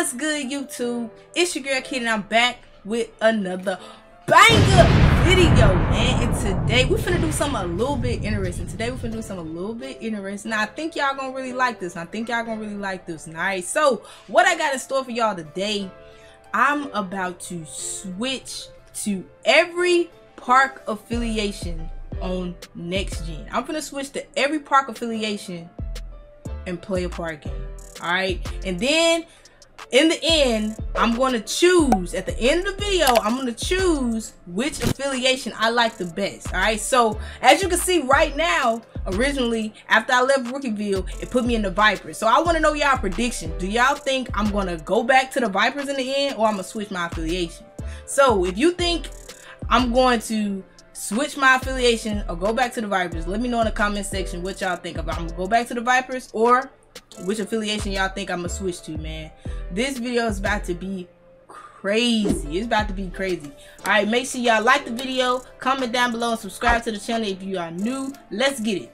What's good, YouTube? It's your girl Kidd, and I'm back with another banger video, man. And today we finna do something a little bit interesting. Today we finna do something a little bit interesting. Now, I think y'all gonna really like this. I think y'all gonna really like this. Alright, so what I got in store for y'all today, I'm about to switch to every park affiliation on next gen. I'm gonna switch to every park affiliation and play a park game. All right, and then in the end, I'm going to choose at the end of the video. I'm going to choose which affiliation I like the best. All right, so as you can see right now, originally after I left Rookieville, it put me in the Vipers. So I want to know y'all prediction. Do y'all think I'm going to go back to the Vipers in the end, or I'm going to switch my affiliation? So if you think I'm going to switch my affiliation or go back to the Vipers, let me know in the comment section what y'all think about. I'm gonna go back to the Vipers or which affiliation y'all think I'm gonna switch to, man. This video is about to be crazy. It's about to be crazy. All right, make sure y'all like the video, comment down below, and subscribe to the channel if you are new. Let's get it.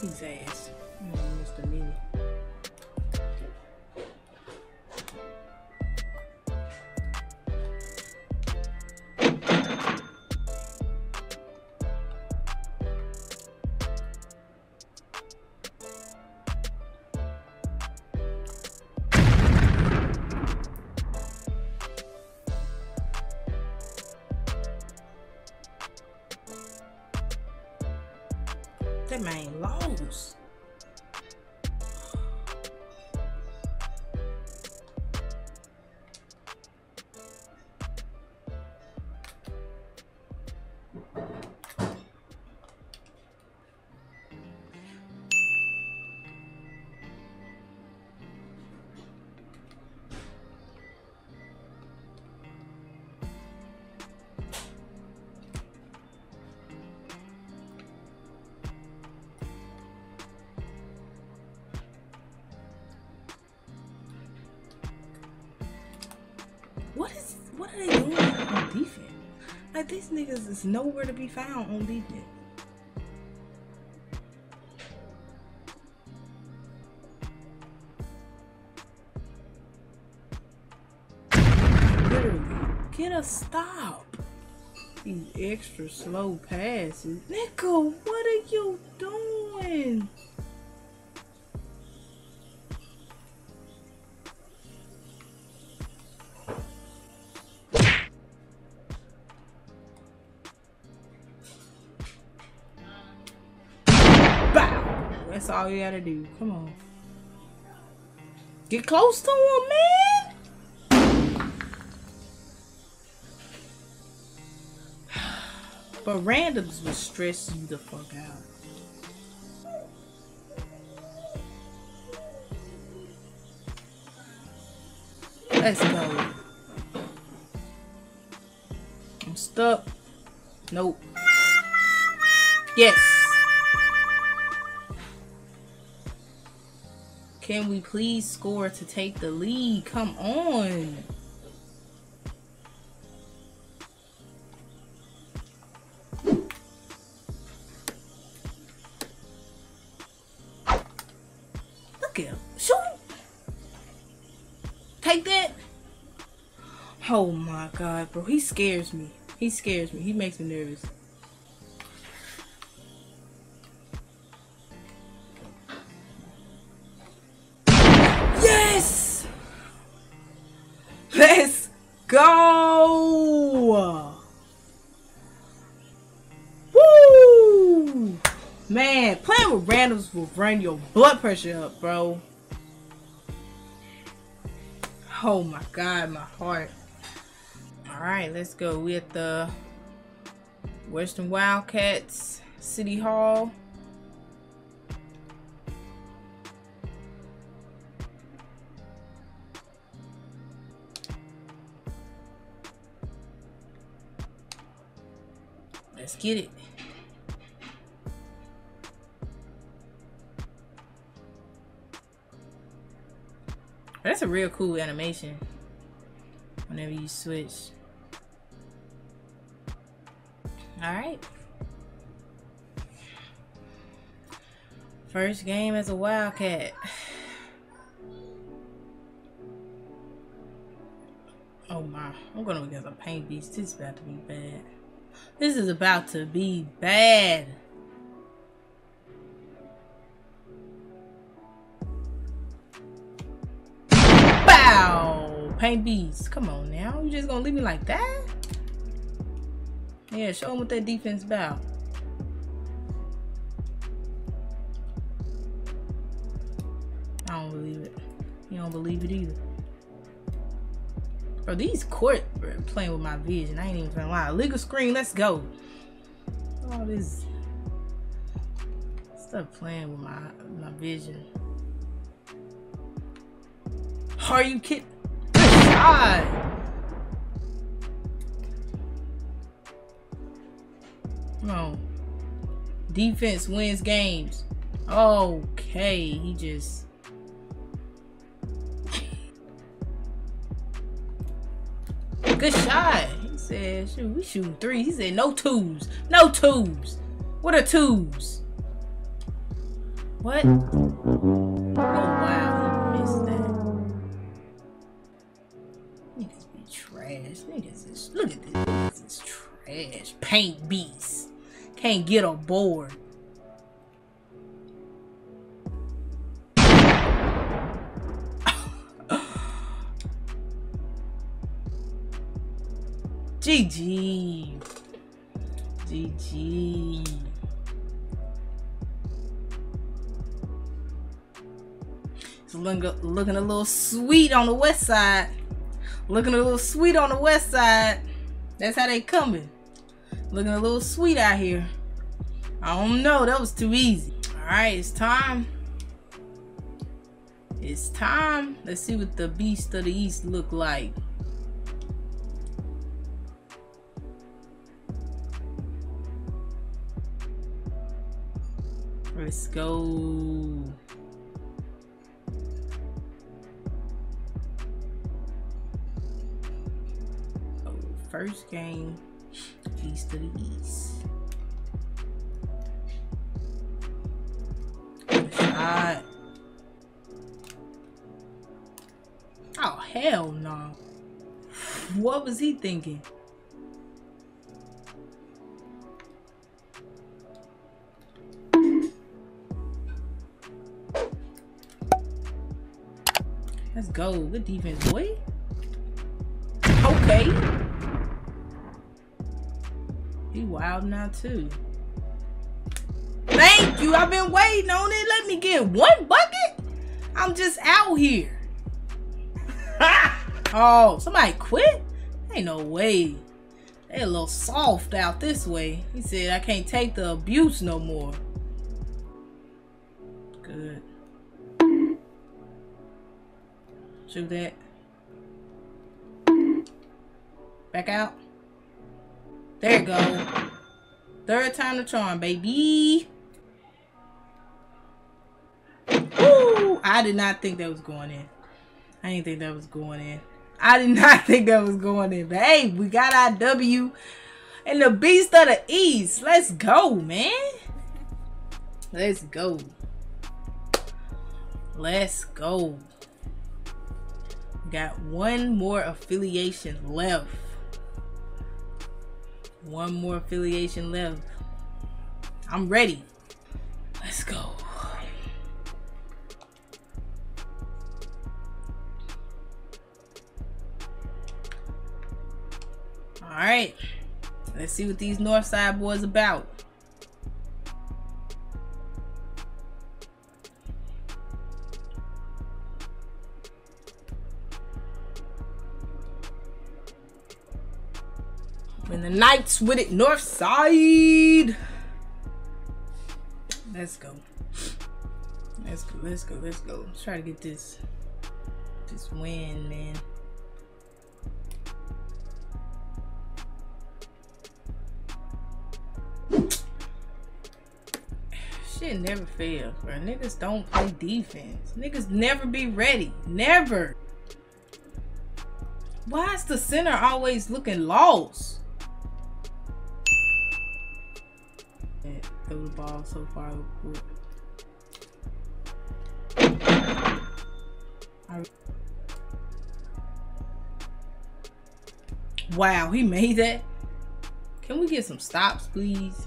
His ass. That man defense? Like these niggas is nowhere to be found on defense. Get a stop. These extra slow passes. Nigga, what are you doing? That's all you gotta do. Come on. Get close to him, man. But randoms will stress you the fuck out. Let's go. I'm stuck. Nope. Yes. Can we please score to take the lead? Come on. Look at him. Shoot. Take that. Oh my god, bro. He scares me. He scares me. He makes me nervous. Man, playing with randoms will bring your blood pressure up, bro. Oh my god, my heart. Alright, let's go. We at the Western Wildcats City Hall. Let's get it. That's a real cool animation. whenever you switch. All right. First game as a Wildcat. Oh my, I'm gonna against a paint beast. This is about to be bad. This is about to be bad. Paint beast. Come on now. You just gonna leave me like that? Yeah, show them what that defense about. I don't believe it. You don't believe it either. Bro, these court bro, playing with my vision. I ain't even gonna lie. Legal screen, let's go. All this stuff playing with my my vision. Are you kidding? God. On. Defense wins games. Okay, he just Good shot. He said, shoot, we shooting three. He said, no twos. No twos. What are twos? What? Oh, wow. Trash. Paint beast. Can't get a board. GG. GG. It's looking, looking a little sweet on the west side. Looking a little sweet on the west side. That's how they coming. Looking a little sweet out here. I don't know. That was too easy. All right, it's time. It's time. Let's see what the beast of the east look like. Let's go. Oh, first game, East of the East. Shot. Oh, hell no. What was he thinking? Let's go. Good defense, boy. Okay. Now too. Thank you. I've been waiting on it. Let me get one bucket. I'm just out here. oh, somebody quit? Ain't no way. They a little soft out this way. He said I can't take the abuse no more. Good. Shoot that. Back out. There you go. Third time the charm, baby. Ooh, I did not think that was going in. I didn't think that was going in. I did not think that was going in. But hey, we got our W and the beast of the east. Let's go, man. Let's go. Let's go. Got one more affiliation left. One more affiliation left. I'm ready. Let's go. All right. Let's see what these Northside boys about. The Knights with it, North Side. Let's go. Let's go, let's go, let's go. Let's try to get this this win, man. Shit never fails, bro. Niggas don't play defense. Niggas never be ready. Never. Why is the center always looking lost? Ball so far. Wow, he made that. Can we get some stops, please?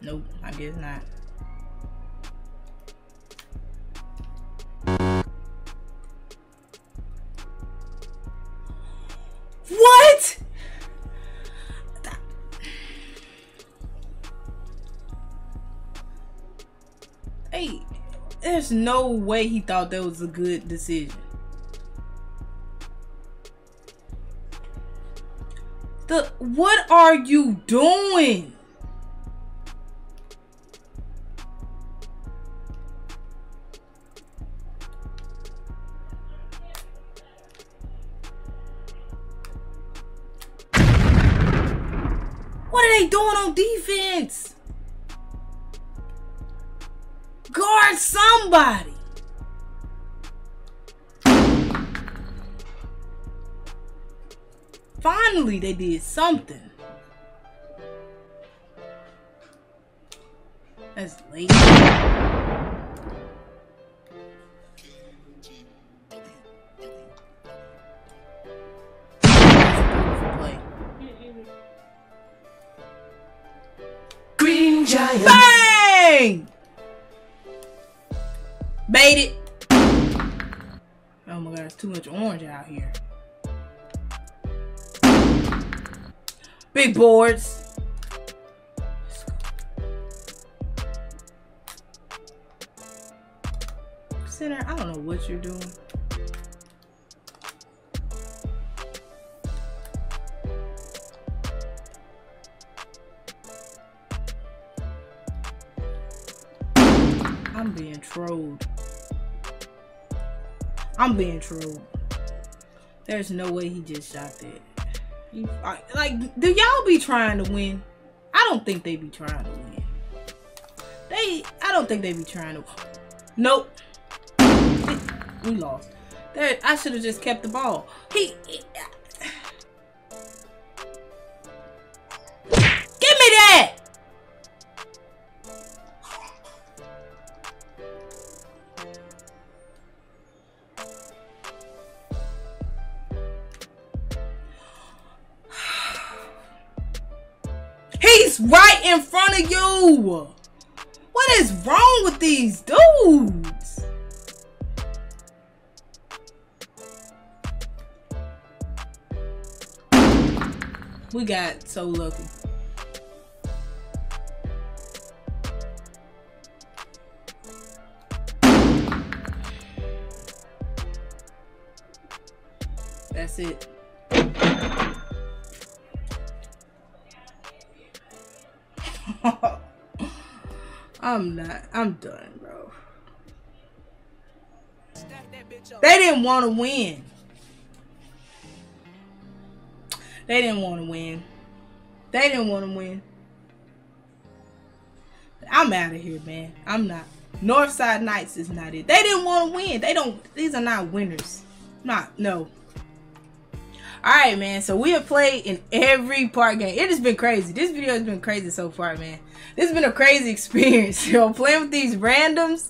Nope, I guess not. There's no way he thought that was a good decision. The what are you doing? What are they doing on defense? Guard somebody. Finally, they did something. That's late. Green Giant. Bang! Bait it. Oh my god, there's too much orange out here. Big boards. Center, I don't know what you're doing. I'm being trolled. I'm being true. There's no way he just shot that. Like, do y'all be trying to win? I don't think they be trying to win. They, I don't think they be trying to. Nope. We lost. There, I should have just kept the ball. He, he- He's right in front of you. What is wrong with these dudes? We got so lucky. That's it. I'm not. I'm done, bro. They didn't want to win. They didn't want to win. They didn't want to win. I'm out of here, man. I'm not. Northside Knights is not it. They didn't want to win. They don't. These are not winners. Not no. All right, man. So we have played in every part game. It has been crazy. This video has been crazy so far, man. This has been a crazy experience. Yo, playing with these randoms.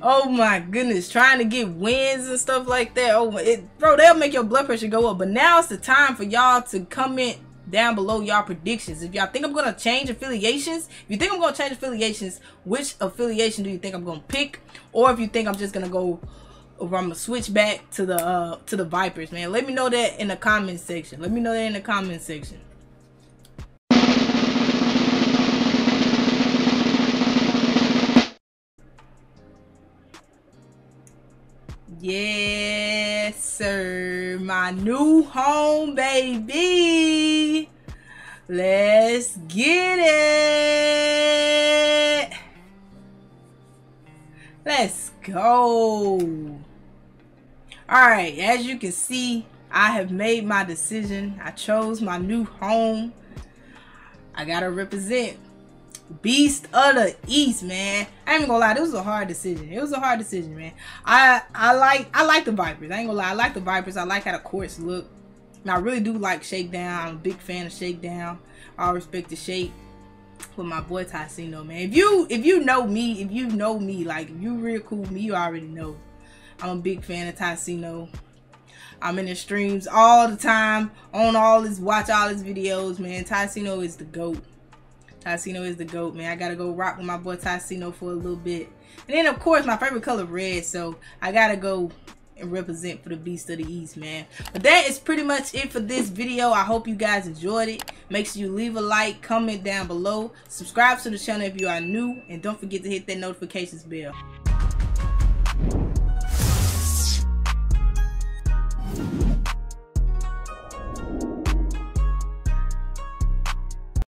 Oh my goodness, trying to get wins and stuff like that. Oh, it, bro, they'll make your blood pressure go up. But now it's the time for y'all to comment down below y'all predictions. If y'all think I'm gonna change affiliations, if you think I'm gonna change affiliations, which affiliation do you think I'm gonna pick? Or if you think I'm just gonna go or I'm gonna switch back to the uh to the Vipers, man. Let me know that in the comment section. Let me know that in the comment section. Yes, sir. My new home, baby. Let's get it. Let's go. All right, as you can see, I have made my decision. I chose my new home. I gotta represent. Beast of the East, man. I ain't gonna lie, this was a hard decision. It was a hard decision, man. I I like I like the Vipers. I ain't gonna lie, I like the Vipers. I like how the courts look. And I really do like Shakedown. I'm a big fan of Shakedown. I respect the shape with my boy Tyceno, man. If you if you know me, if you know me, like if you real cool me, you already know. I'm a big fan of Tyceno. I'm in the streams all the time, on all his watch all his videos, man. Tyceno is the GOAT. Tyceno is the GOAT, man. I gotta go rock with my boy Tyceno for a little bit. And then of course my favorite color red, so I gotta go and represent for the Beast of the East, man. But that is pretty much it for this video. I hope you guys enjoyed it. Make sure you leave a like, comment down below. Subscribe to the channel if you are new. And don't forget to hit that notifications bell.